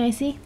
Can I see?